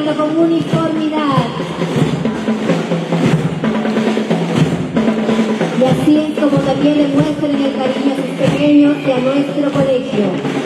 con uniformidad. Y así es como también demuestran el cariño a sus pequeños y a nuestro colegio.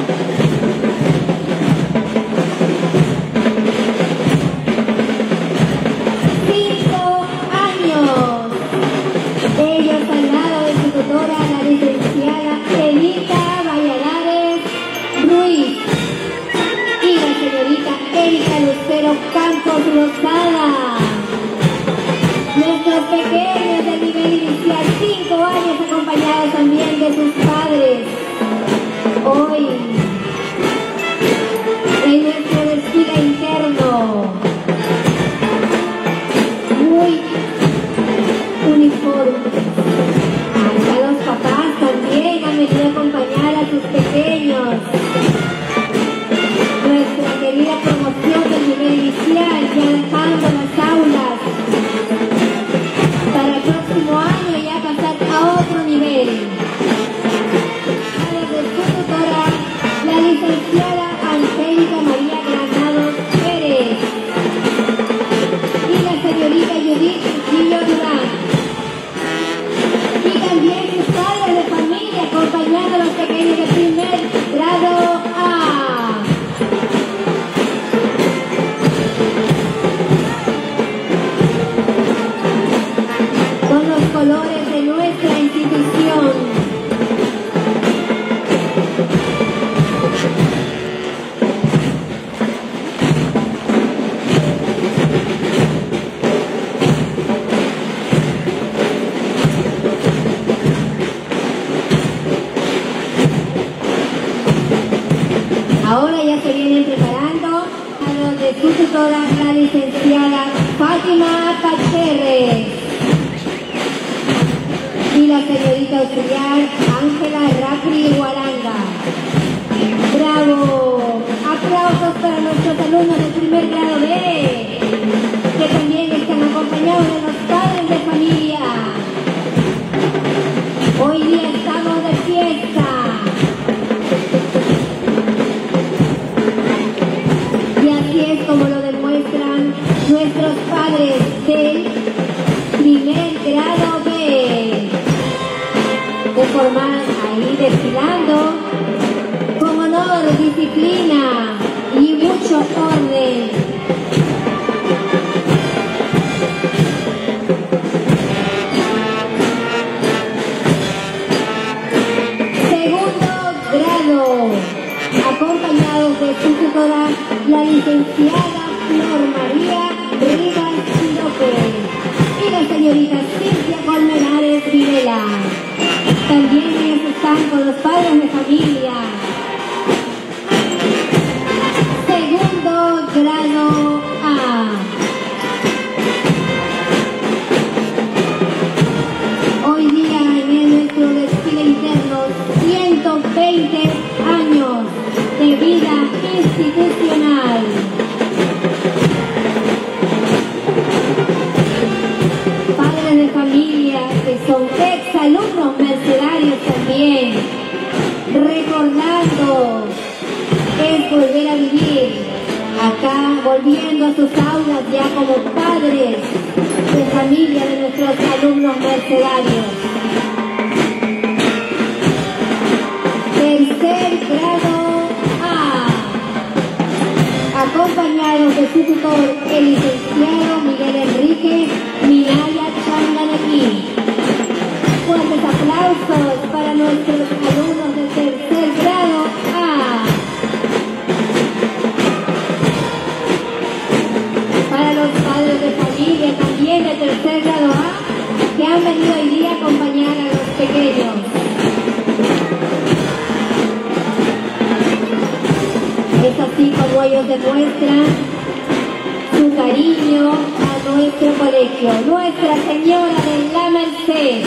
Nuestra Señora de la Merced.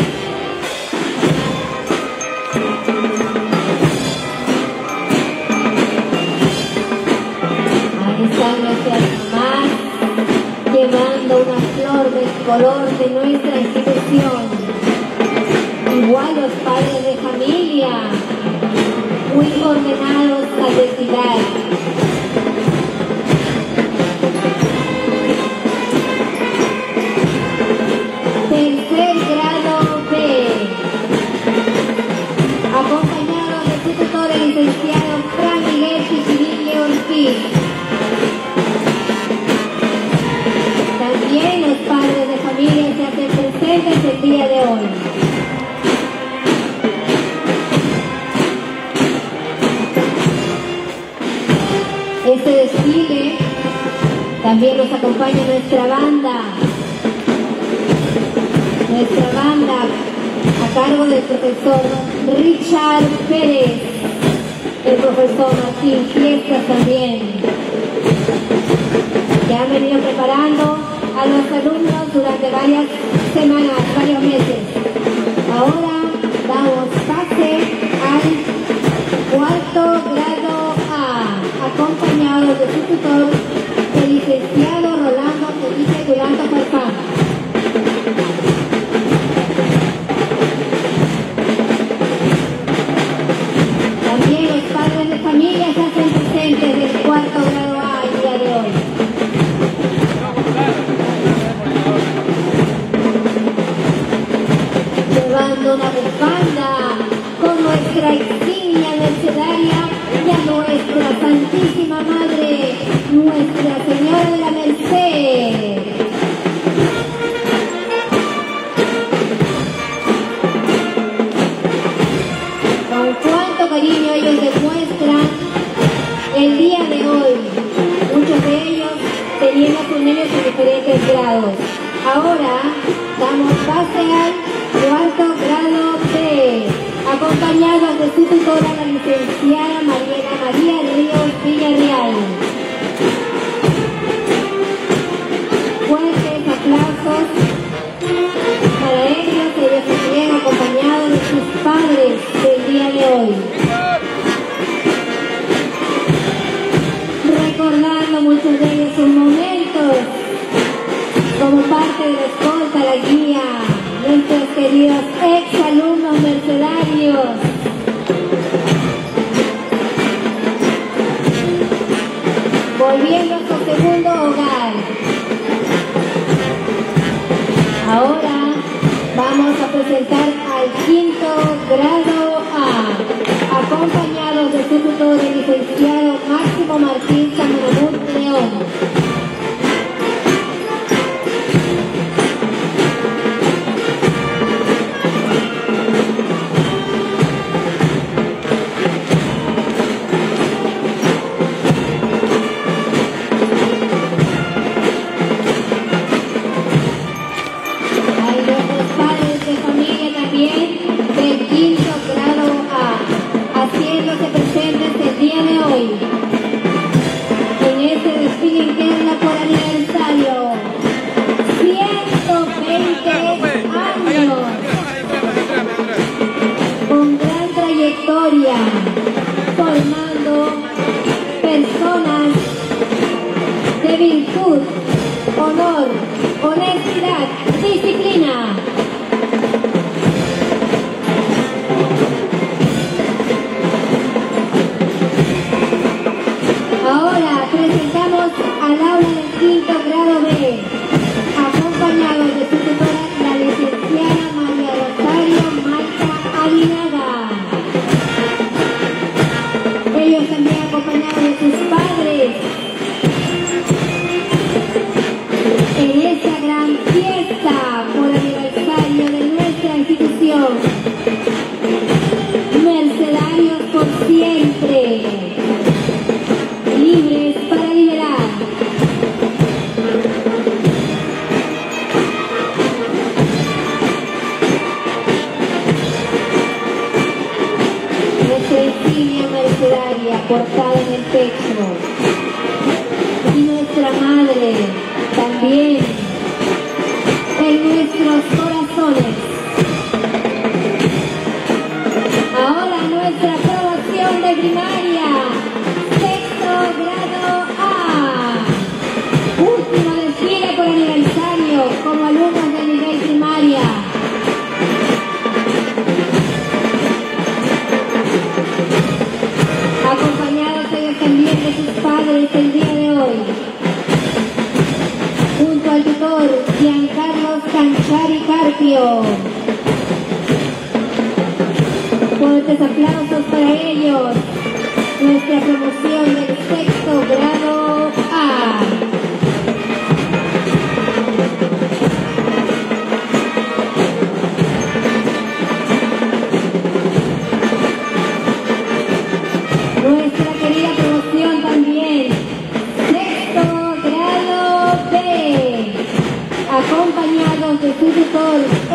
Ahí están nuestras mamás llevando una flor del color de nuestra institución. Igual los padres de familia, muy ordenados a declarar.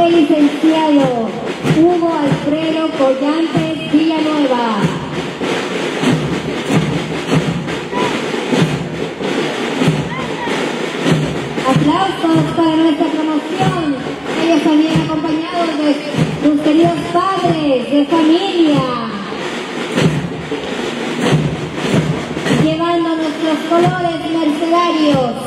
licenciado Hugo Alfredo Collantes Villanueva. Aplausos para nuestra promoción. Ellos también acompañados de sus queridos padres, de familia. Llevando nuestros colores mercenarios.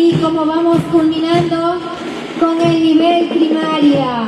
así como vamos culminando con el nivel primaria.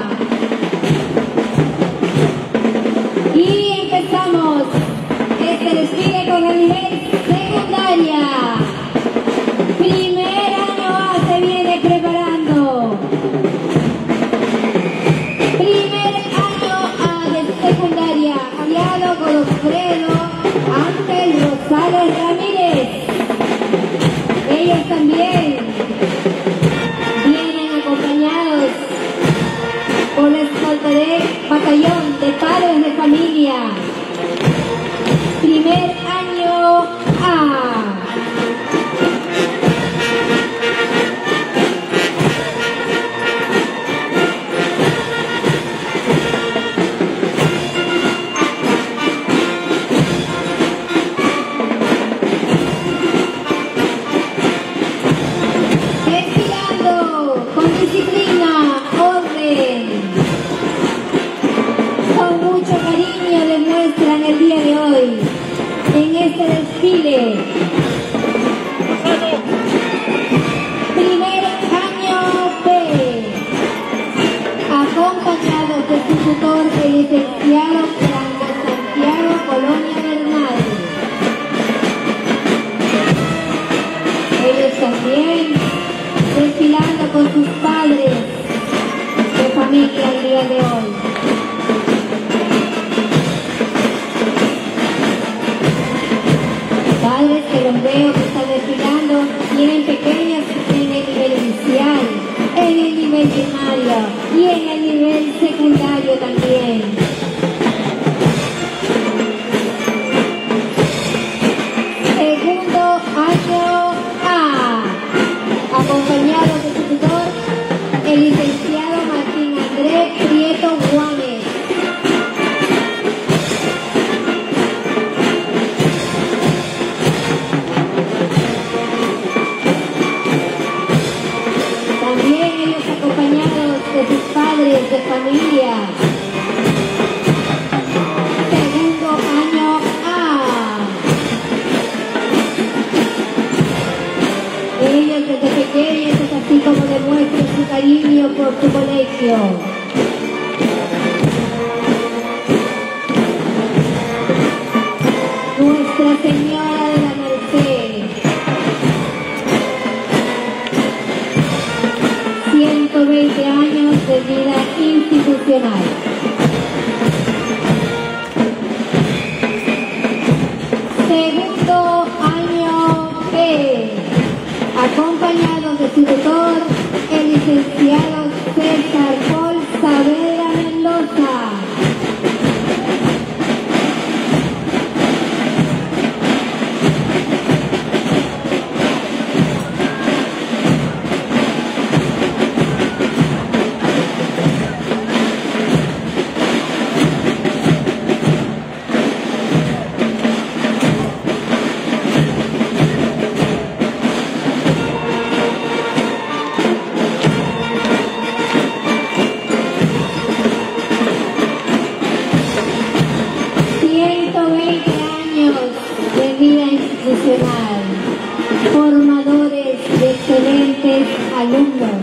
formadores de excelentes alumnos,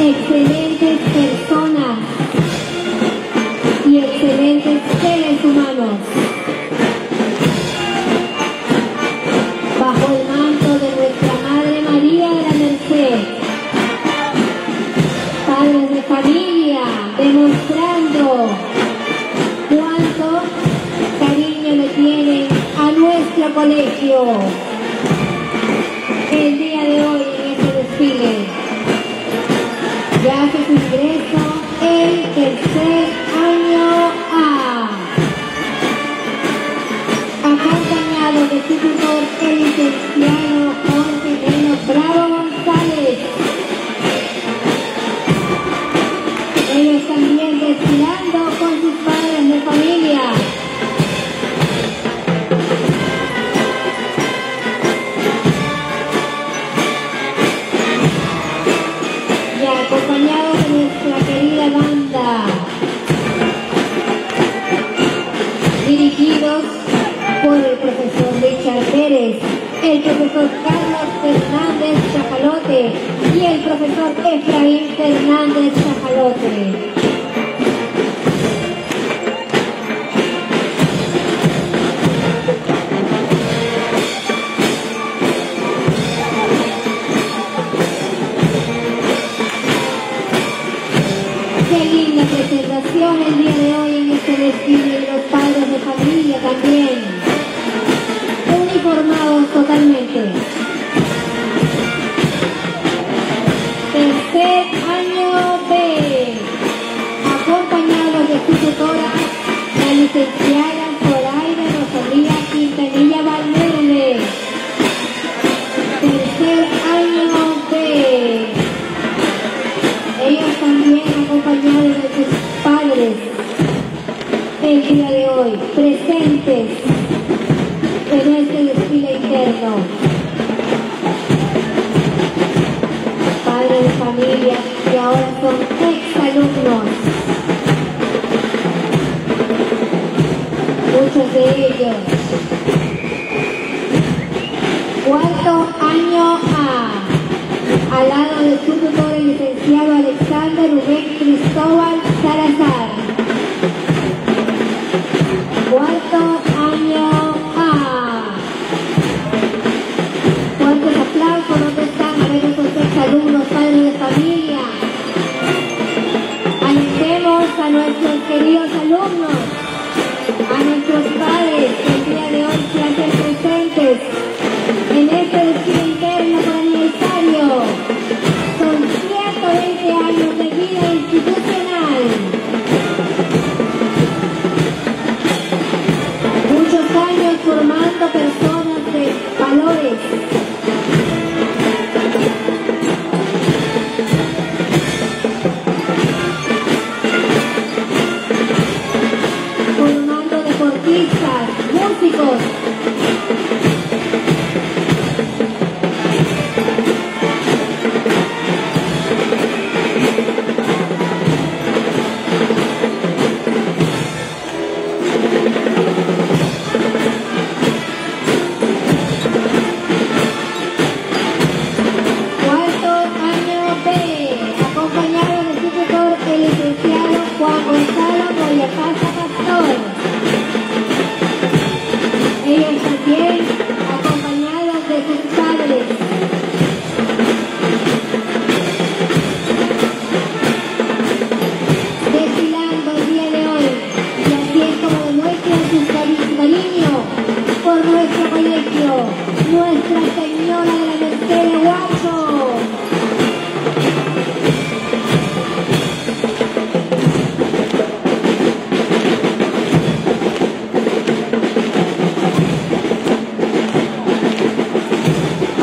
excelentes personas y excelentes seres.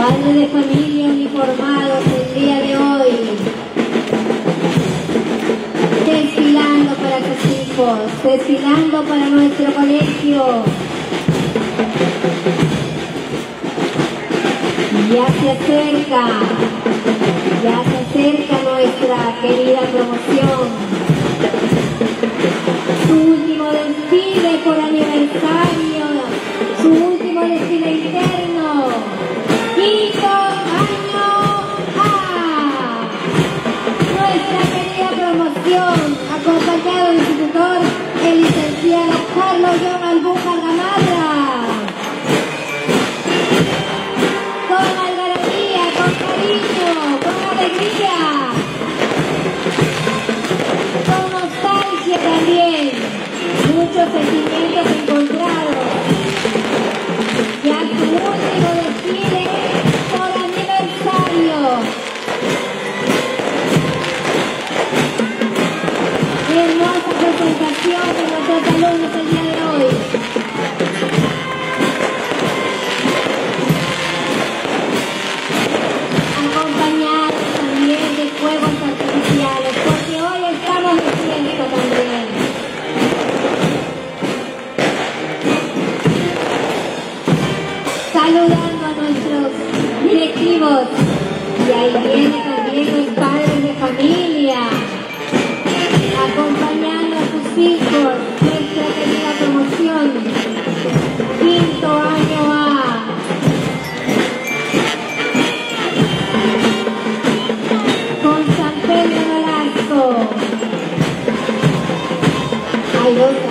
Padres de familia uniformados el día de hoy, desfilando para sus hijos, desfilando para nuestro colegio. Ya se acerca, ya se acerca nuestra querida promoción. Su último desfile por aniversario, su último desfile interno. ¡Buenísimo año! Ah. Nuestra querida promoción ha acompañado el tutor, el licenciado Carlos Lloman Bujas-Gamalla. Con algarabía, con cariño, con alegría. Con constancia también. Muchos sentimientos. Y ahí viene también los padres de familia, acompañando a sus hijos. Nuestra querida promoción, quinto año A. Con San Pedro Velasco. Hay dos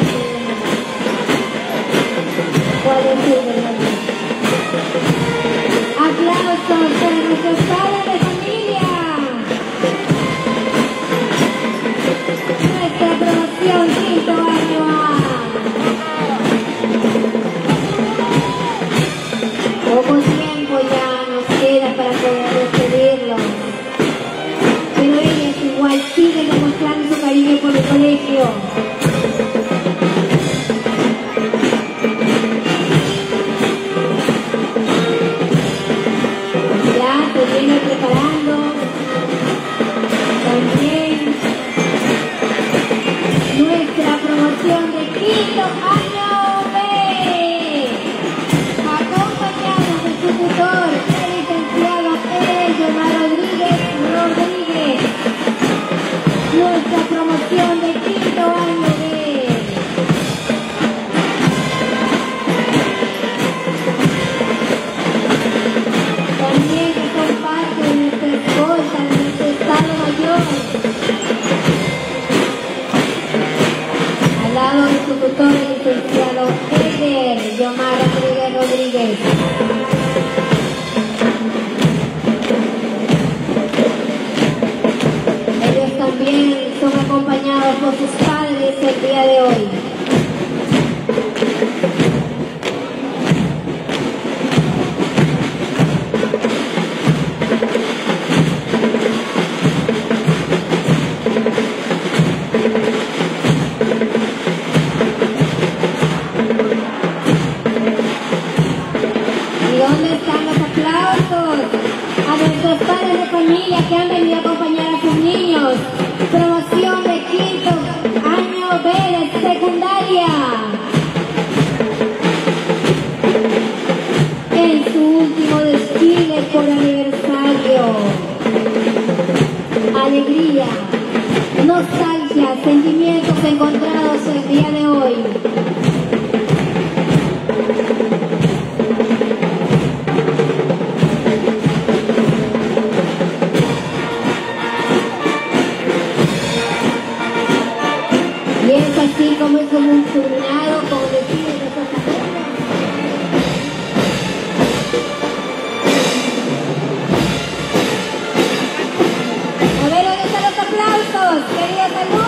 yeah I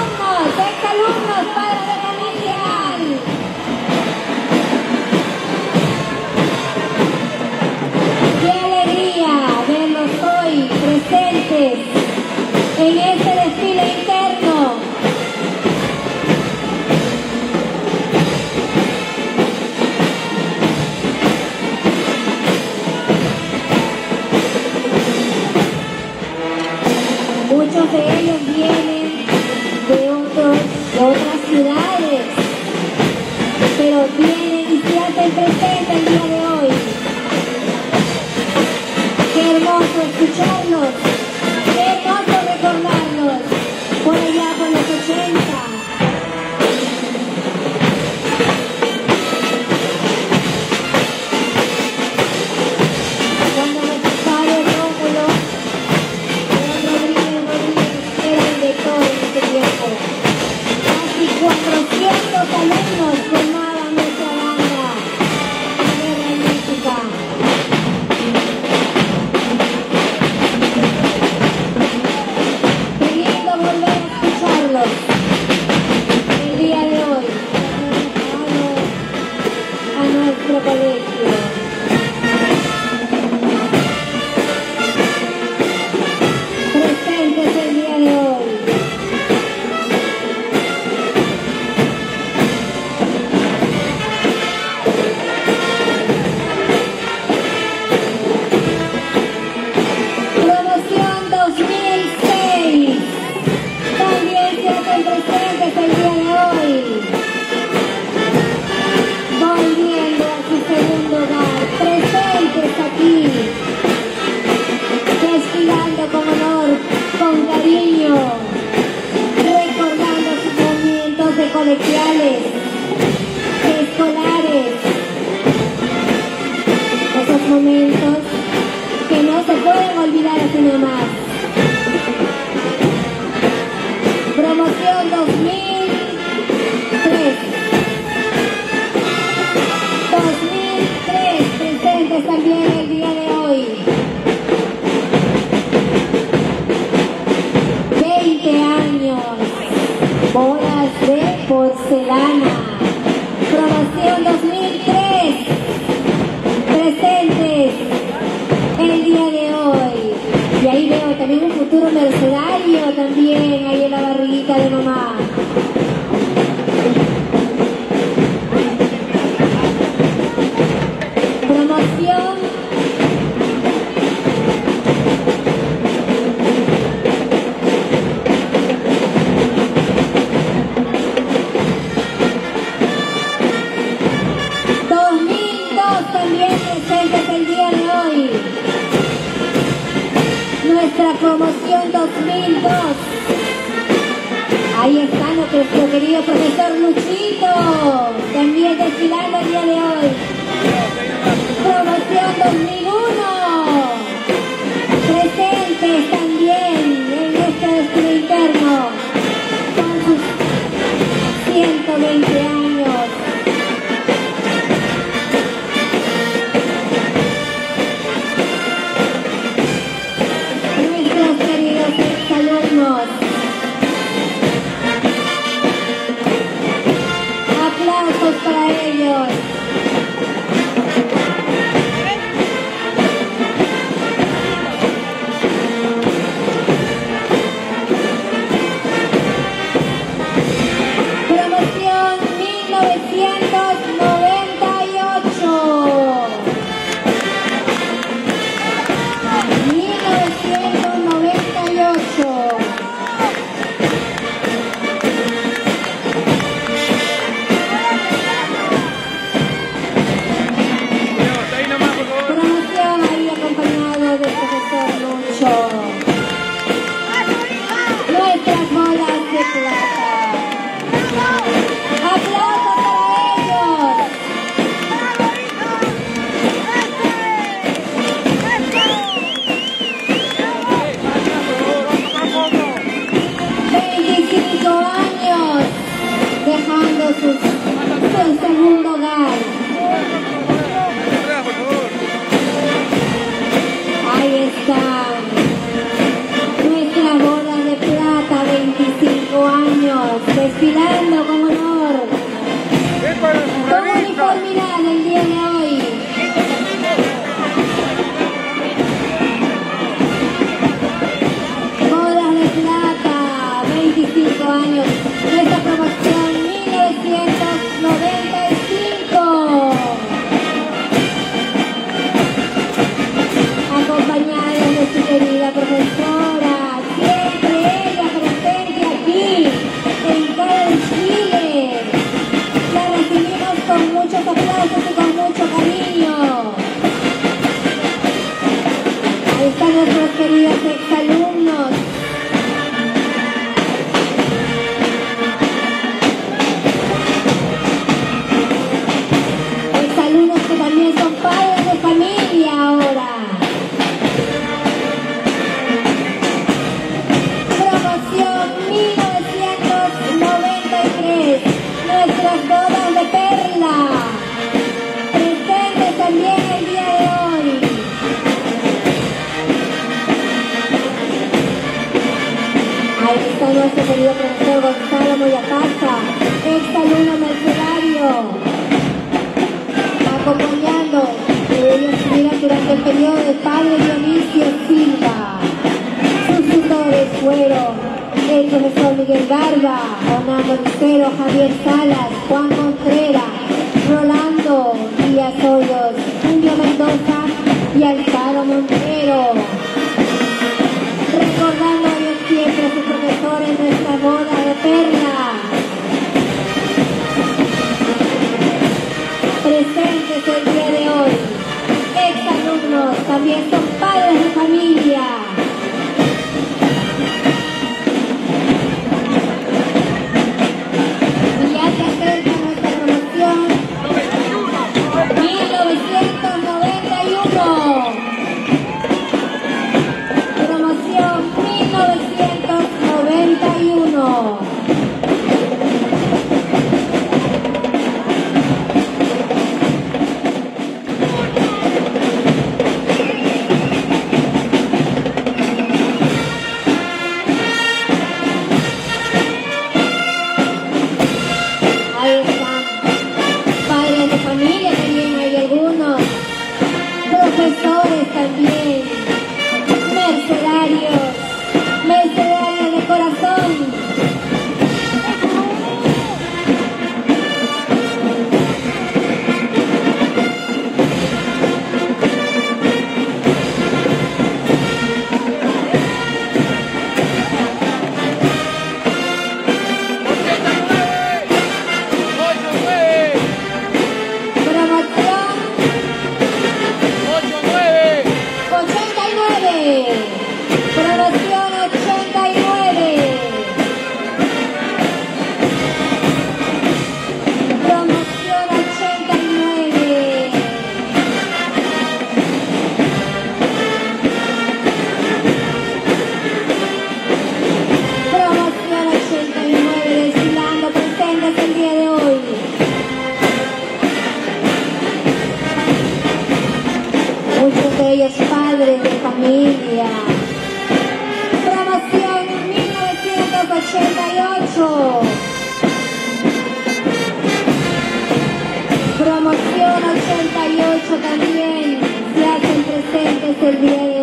presentes el día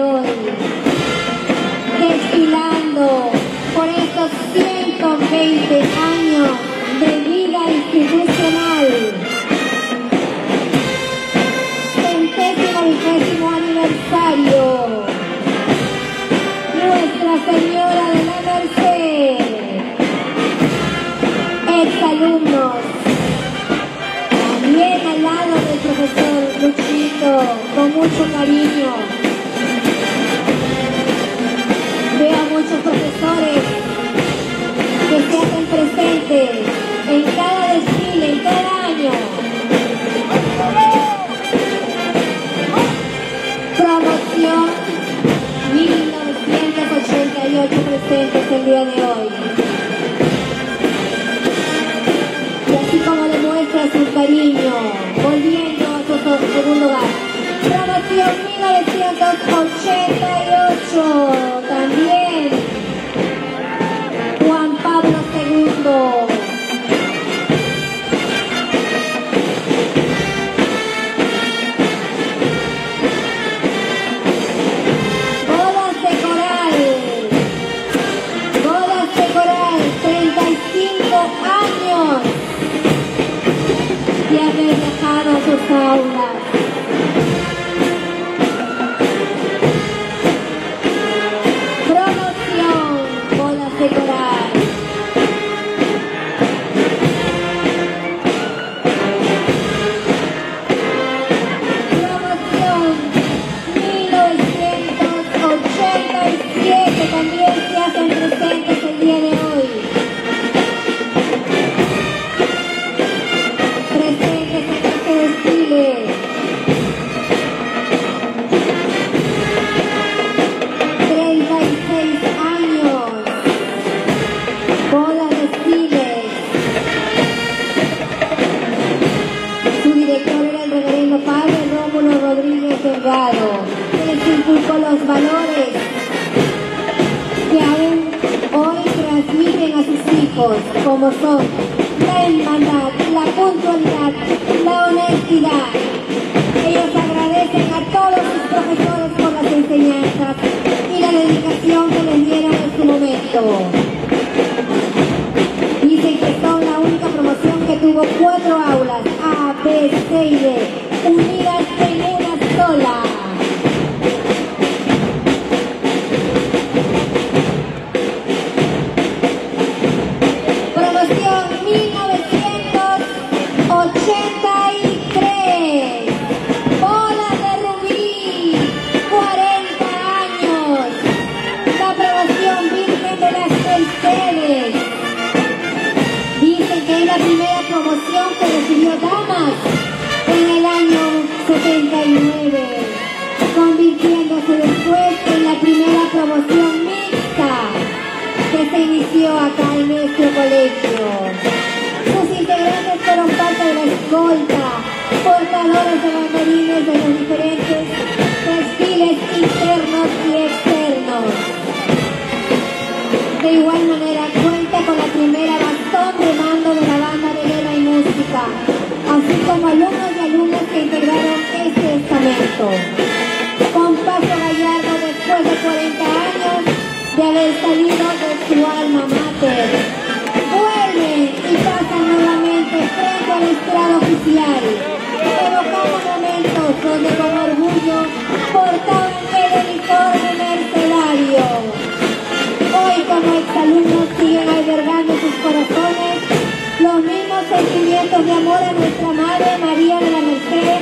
de amor a nuestra Madre María de la Merced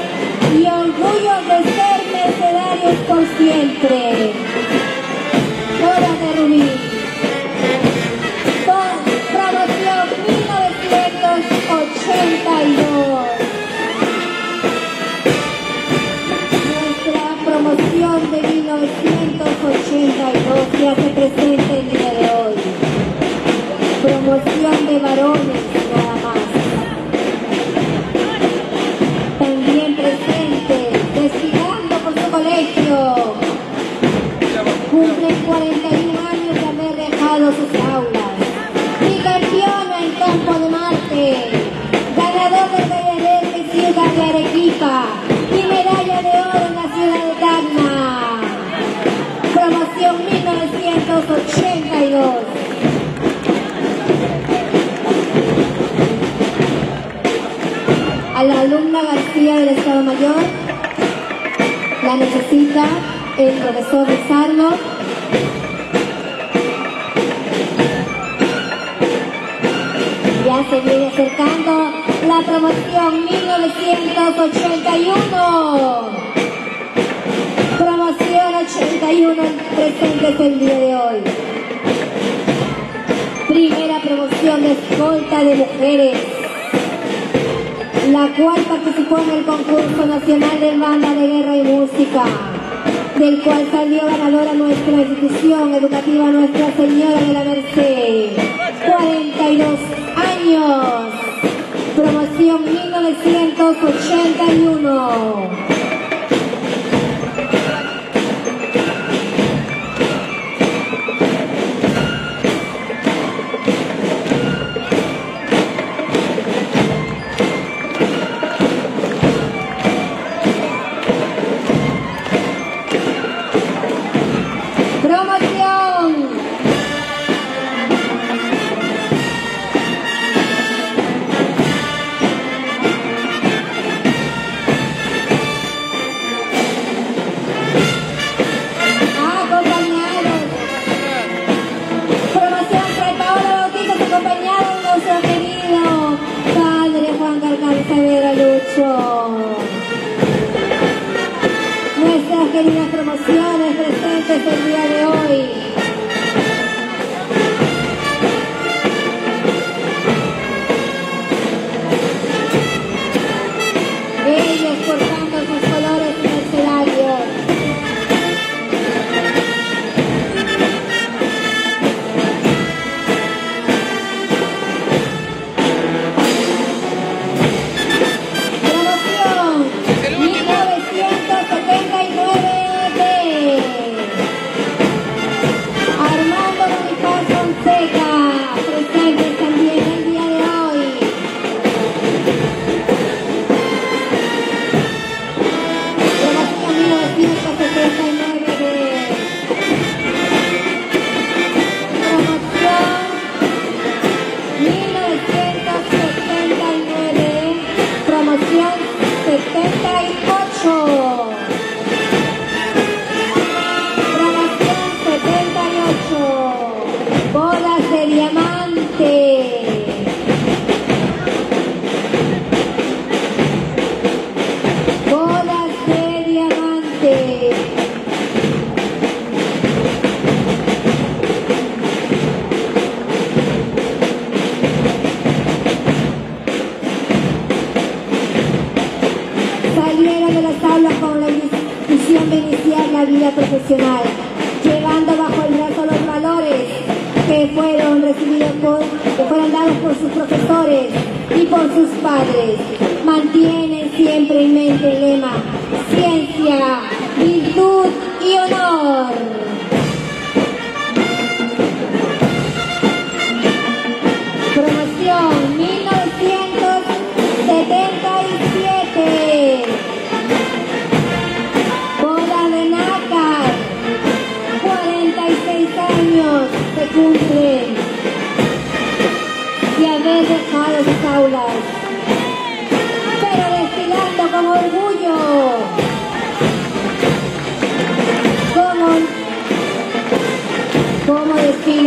y orgullo de ser mercedarios por siempre. Hora de reunir. Con promoción 1982. Nuestra promoción de 1982 se hace presente. El profesor Rizardo. Ya se viene acercando la promoción 1981. Promoción 81 presentes el día de hoy. Primera promoción de escolta de mujeres la cual participó en el concurso nacional de banda de guerra y música, del cual salió ganadora nuestra institución educativa Nuestra Señora de la Merced. 42 años, promoción 1981.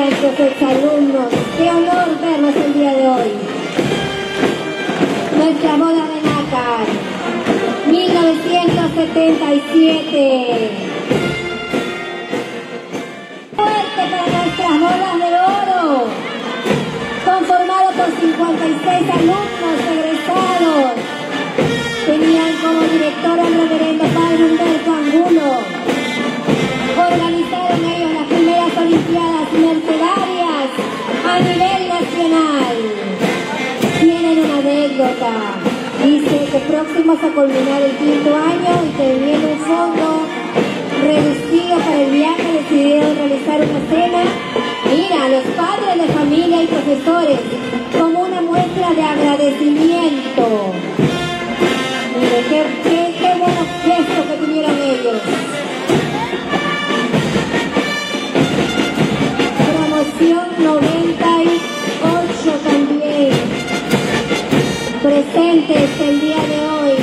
Nuestros exalumnos. Qué honor verlos el día de hoy. Nuestra boda de nácar, 1977. Fuerte para nuestras bodas de oro, conformado por 56 alumnos egresados. Tenían como director al reverendo Padre Humberto Angulo. Organizaron a nivel nacional. Tienen una anécdota. Dice que próximos a culminar el quinto año y teniendo un fondo reducido para el viaje decidieron realizar una cena, mira, los padres de familia y profesores, como una muestra de agradecimiento. Mire, qué, qué, El día de hoy.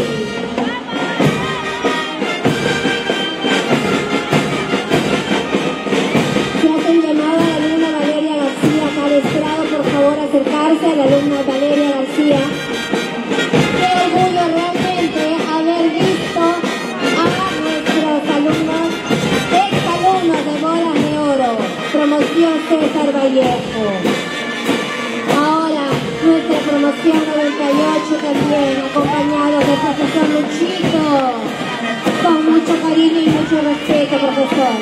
Se hace un a la alumna Valeria García acá al estrado, por favor acercarse a la alumna Valeria García. Qué orgullo realmente haber visto a nuestros alumnos, exalumnos de Bolas de Oro, promoción César Vallejo. Ahora nuestra promoción 98 también, acompañados del profesor Luchito, con mucho cariño y mucho respeto, profesor.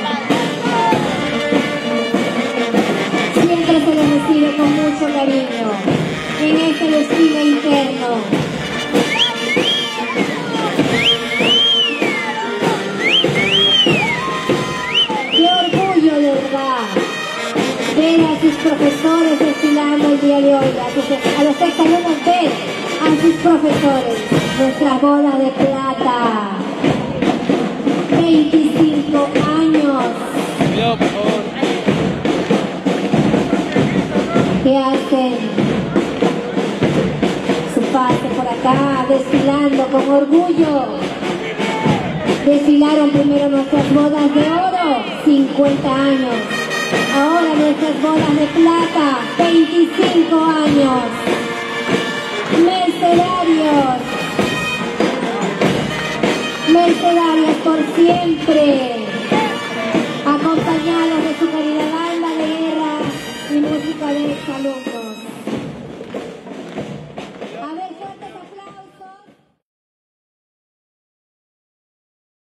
Siempre se les recibe con mucho cariño en este desfile interno. Qué orgullo de profesores día de hoy, a, sus- a los exalumnos ver a sus profesores, nuestra boda de plata. 25 años Cuidado, por favor. que hacen su pase por acá, desfilando con orgullo. Desfilaron primero nuestras bodas de oro, 50 años. Ahora nuestras bodas de plata, 25 años. Mercenarios. Mercenarios por siempre.